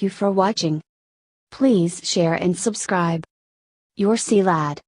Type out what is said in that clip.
Thank you for watching. Please share and subscribe. Your Sea Lad.